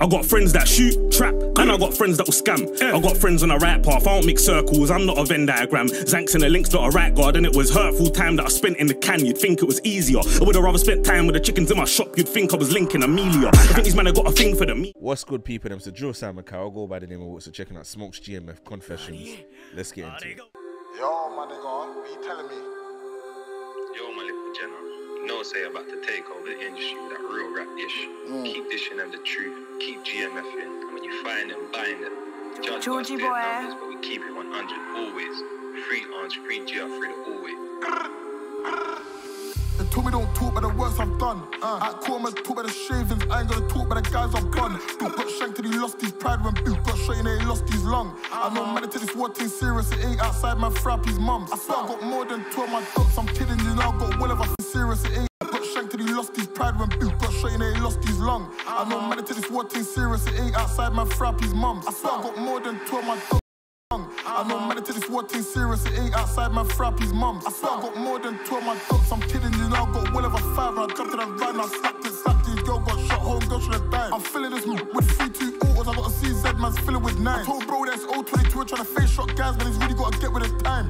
I got friends that shoot, trap, and I got friends that will scam. I got friends on a right path, I don't mix circles, I'm not a Venn diagram. Zanks and the links, not a right guard, and it was hurtful time that I spent in the can. You'd think it was easier. I would have rather spent time with the chickens in my shop, you'd think I was linking Amelia. I think these men have got a thing for the meat. What's good, people? Them so Joe Simon Cow. I'll go by the name of what's so checking out Smokes GMF Confessions. Let's get into it. Yo, my nigga, what you telling me? Yo, my little general. No say about to take over the industry with that real rap ish. Mm. Keep dishing them the truth. Keep And when you find them, buying them. Judge Georgie us boy. numbers, but we keep it 100 always. Free arms, free GR, free to always. They told me don't talk about the works I've done. Uh, At corners, talk about the shavings. I ain't gonna talk about the guys I've gone. Boot got shanked till he lost his pride when Boot got shot and he lost his lung. I know man until this war thing serious. It ain't outside my frappy's mum. I swear I got more than two of my dogs. I'm kidding you now. Got well of a serious. It ain't got shanked till he lost his pride when Boot got shot and he lost his lung. I know man until this war thing serious. It ain't outside my frappy's mum. I swear I got more than of my dogs. I know man until this war thing serious, it ain't outside my frappy's mum. I swear I got more than of my dogs, I'm kidding you now. Got well a five, I jumped to the ride, and I slapped it, slapped it. Girl got shot, home girl should have died. I'm feeling this with three, two autos, I got a CZ, man's filling with nine. I told bro that's 022, we're trying to face shot guys, but he's really gotta get with the times.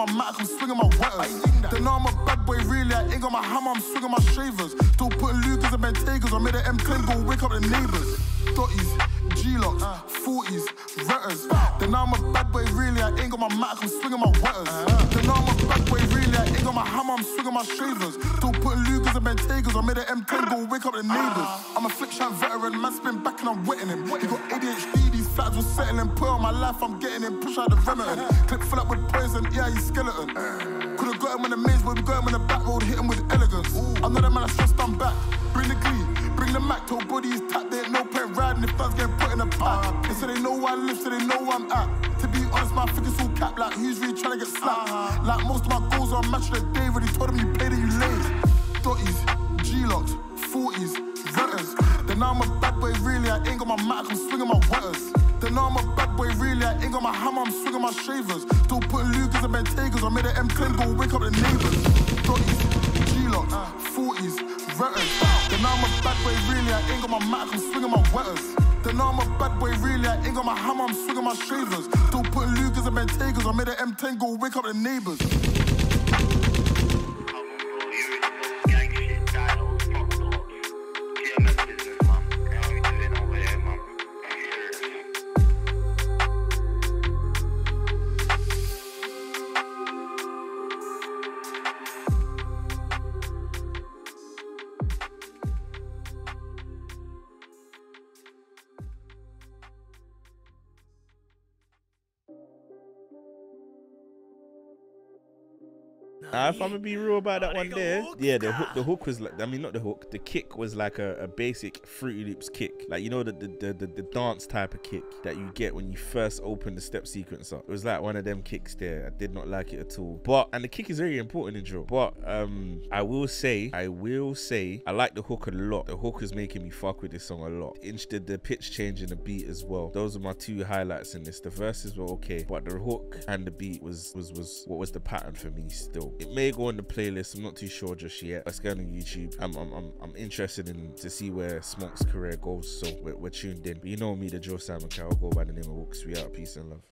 My Mac, I'm swinging my wetters. Then now I'm a bad boy, really. I ain't got my hammer, I'm swinging my shavers. Still putting Lucas and Bentegas. I made an M10 go wake up the neighbors. Dotties, Glocks, 40s, Vetters. Then I'm a bad boy, really. I ain't got my Mac, I'm swinging my wetters. Then now I'm a bad boy, really. I ain't got my hammer, I'm swinging my shavers. Putting Lucas and Bentegas. I made an M10 go wake up the neighbors. I'm a flick shot veteran, man spin back and I'm wetting him. He got ADHD, these flats was settling. Put on my life, I'm getting him. Push out the Remington. Clip full up with poison, yeah, he's skeleton. Could've got him in the maze, but we got him in the back road, hit him with elegance. I know that man, I stressed, I'm back. Bring the glee, bring the Mac, told body is tapped, there ain't no point riding if that's getting put in a pack. They say they know where I live, so they know where I'm at. To be honest, my figure's all cap, like who's really trying to get slapped? Like most of my goals are a match of the day, they told them you paid and you late. Dotties, Glocks, 40s, Vetters. Then now I'm a bad boy, really, I ain't got my Mac, I'm swinging my wetters. Then now I'm a bad boy, really, I ain't got my hammer, I'm swinging my shavers. Still putting Lucas and Bentegas, I made an M10 go wake up the neighbors. Dotties, Glocks, 40s, Vetters. Then now I'm a bad boy, really, I ain't got my Mac, I'm swinging my wetters. Then now I'm a bad boy, really, I ain't got my hammer, I'm swinging my shavers. Still putting Lucas and Bentegas, I made an M10 go wake up the neighbors. Nah, if I'm gonna be real about that one there, yeah, the hook, the hook was like, I mean, not the hook, the kick was like a, a basic Fruity Loops kick, like you know the the, the the the dance type of kick that you get when you first open the step sequencer. It was like one of them kicks there. I did not like it at all. But and the kick is very important in drill. But um, I will say, I will say, I like the hook a lot. The hook is making me fuck with this song a lot. Interested the pitch change in the beat as well. Those are my two highlights in this. The verses were okay, but the hook and the beat was was was what was the pattern for me still. It may go on the playlist. I'm not too sure just yet. Let's go on YouTube. I'm I'm I'm, I'm interested in to see where Smoke's career goes. So we're, we're tuned in. But you know me, the Joe Simon Cow. Go by the name of Walkz. We out. Peace and love.